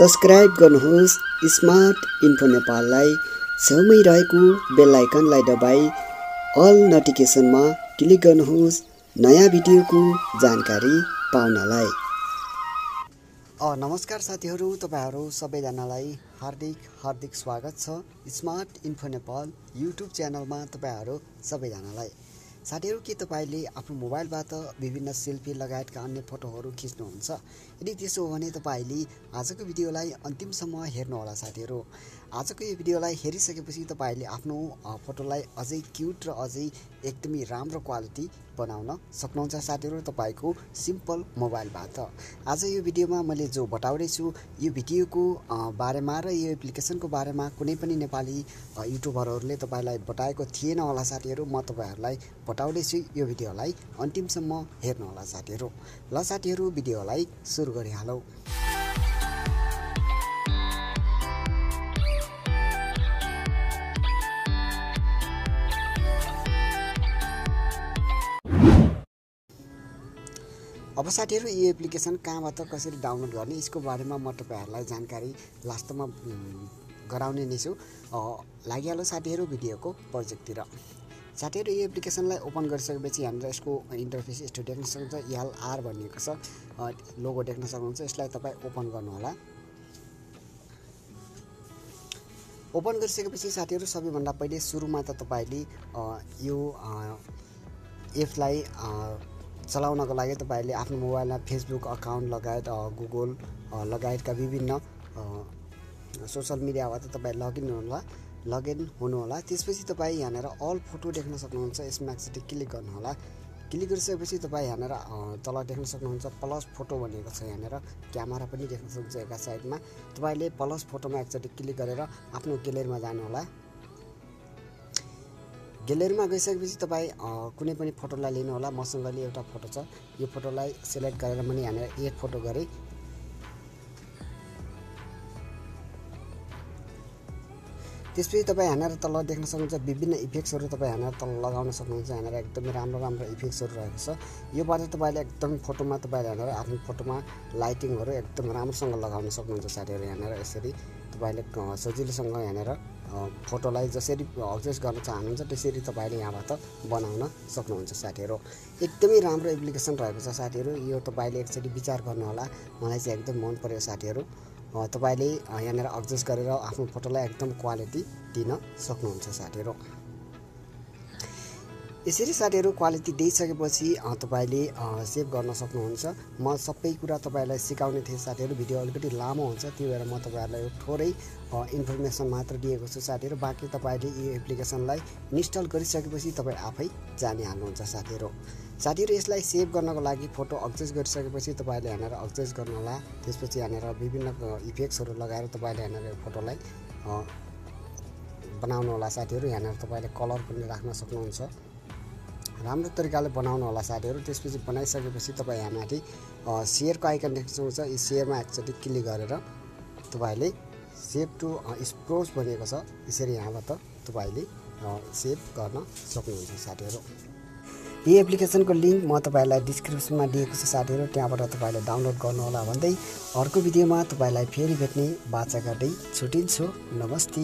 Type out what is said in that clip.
Subscribe गर्नुहोस्। Smart info नेपाललाई छेउमै रहेको बेल आइकनलाई दबाई अल नोटिफिकेसनमा क्लिक गर्नुहोस् नयाँ भिडियोको जानकारी पाउनलाई। नमस्कार साथीहरू तपाईँहरू सबैजनालाई हार्दिक हार्दिक स्वागत छ। स्मार्ट इन्फो नेपाल युट्युब च्यानलमा तपाईँहरू सबैजनालाई। साथीहरू के तपाईँले आफ्नो मोबाइलबाट विभिन्न सेल्फी लगायतका अन्य फोटोहरू खिच्नुहुन्छ? यदि त्यसो हो भने तपाईँले आजको भिडियोलाई अन्तिमसम्म हेर्नुहोला साथीहरू। आजको यो भिडियोलाई हेरिसकेपछि तपाईँले आफ्नो फोटोलाई अझै क्युट र अझै एकदमै राम्रो क्वालिटी बनाउन सक्नुहुन्छ साथीहरू तपाईँको सिम्पल मोबाइलबाट आज यो भिडियोमा मैले जो बताउँदैछु यो भिडियोको बारेमा र यो एप्लिकेसनको बारेमा कुनै पनि नेपाली युट्युबरहरूले तपाईँलाई बताएको थिएन होला साथीहरू म तपाईँहरूलाई बताउँदैछु यो भिडियोलाई अन्तिमसम्म हेर्नुहोला साथीहरू। ल साथीहरू भिडियोलाई सुरु गरिहालौँ। अब साथीहरू यो एप्लिकेसन कहाँबाट कसरी डाउनलोड गर्ने यसको बारेमा म तपाईँहरूलाई जानकारी लास्टमा गराउने नै छु। लागिहाल्यो साथीहरू भिडियोको प्रोजेक्टतिर। साथीहरू यो एप्लिकेसनलाई ओपन गरिसकेपछि यहाँनिर यसको इन्टरफेस यस्तो देख्न सक्नुहुन्छ। एलआर भनिएको छ। लोगो देख्न सक्नुहुन्छ। यसलाई तपाईँ ओपन गर्नुहोला। ओपन गरिसकेपछि साथीहरू सबैभन्दा पहिले सुरुमा त तपाईँले यो एपलाई चलाउनको लागि तपाईँहरूले आफ्नो मोबाइलमा फेसबुक अकाउन्ट लगायत गुगल लगायतका विभिन्न सोसियल मिडियाबाट तपाईँ लगइन हुनुहोला लगइन हुनुहोला। त्यसपछि तपाईँ यहाँनिर अल फोटो देख्न सक्नुहुन्छ यसमा एकचोटि क्लिक गर्नुहोला। क्लिक गरिसकेपछि तपाईँ यहाँनिर तल देख्न सक्नुहुन्छ प्लस फोटो भनेको छ यहाँनिर। क्यामेरा पनि देख्न सक्नुहुन्छ एका साइडमा। तपाईँले प्लस फोटोमा एकचोटि क्लिक गरेर आफ्नो ग्यालेरीमा जानुहोला। ग्यालेरीमा गइसकेपछि तपाईँ कुनै पनि फोटोलाई लिनुहोला। मसँग एउटा फोटो छ। यो फोटोलाई सेलेक्ट गरेर मैले यहाँनिर एक फोटो गरेँ। त्यसपछि तपाईँ यहाँनिर तल देख्न सक्नुहुन्छ विभिन्न इफेक्ट्सहरू तपाईँ यहाँनिर तल लगाउन सक्नुहुन्छ। यहाँनिर एकदमै राम्रो राम्रो इफेक्ट्सहरू रहेको छ। योबाट तपाईँले एकदम फोटोमा तपाईँले यहाँनिर आफ्नो फोटोमा लाइटिङहरू एकदम राम्रोसँग लगाउन सक्नुहुन्छ साथीहरू यहाँनिर यसरी। तपाईँले सजिलोसँग यहाँनिर फोटोलाई जसरी एडजस्ट गर्न चाहनुहुन्छ त्यसरी तपाईँले यहाँबाट बनाउन सक्नुहुन्छ साथीहरू। एकदमै राम्रो एप्लिकेसन रहेको छ साथीहरू। यो तपाईँले एकचोटि विचार गर्नुहोला। मलाई चाहिँ एकदम मन पऱ्यो साथीहरू। तपाईँले यहाँनिर एडजस्ट गरेर आफ्नो फोटोलाई एकदम क्वालिटी दिन सक्नुहुन्छ साथीहरू। यसरी साथीहरू क्वालिटी दिइसकेपछि तपाईँले सेभ गर्न सक्नुहुन्छ। म सबै कुरा तपाईँलाई सिकाउने थिएँ साथीहरू। भिडियो अलिकति लामो हुन्छ त्यही भएर म तपाईँहरूलाई थोरै इन्फर्मेसन मात्र दिएको छु साथीहरू। बाँकी तपाईँले यो एप्लिकेसनलाई इन्स्टल गरिसकेपछि तपाईँ आफै जानिहाल्नुहुन्छ साथीहरू। साथीहरू यसलाई सेभ गर्नको लागि फोटो एडजस्ट गरिसकेपछि तपाईँले यहाँनिर एडजस्ट गर्नुहोला त्यसपछि यहाँनिर विभिन्न इफेक्ट्सहरू लगाएर तपाईँले यहाँनिर फोटोलाई बनाउनु होला साथीहरू यहाँनिर तपाईँले कलर पनि राख्न सक्नुहुन्छ। राम्रो तरिकाले बनाउनु होला साथीहरू। त्यसपछि बनाइसकेपछि तपाईँ यहाँ माथि सेयरको आइकन देख्न सक्नुहुन्छ यो सेयरमा एकचोटि क्लिक गरेर तपाईँले सेभ टु स्प्रोस भनेको छ। यसरी यहाँबाट तपाईँले सेभ गर्न सक्नुहुन्छ साथीहरू। यो एप्लिकेसनको लिङ्क म तपाईँलाई डिस्क्रिप्सनमा दिएको छु साथीहरू। त्यहाँबाट तपाईँले डाउनलोड गर्नुहोला भन्दै अर्को भिडियोमा तपाईँलाई फेरि भेट्ने बाचा गर्दै छुट्टिन्छु नमस्ते।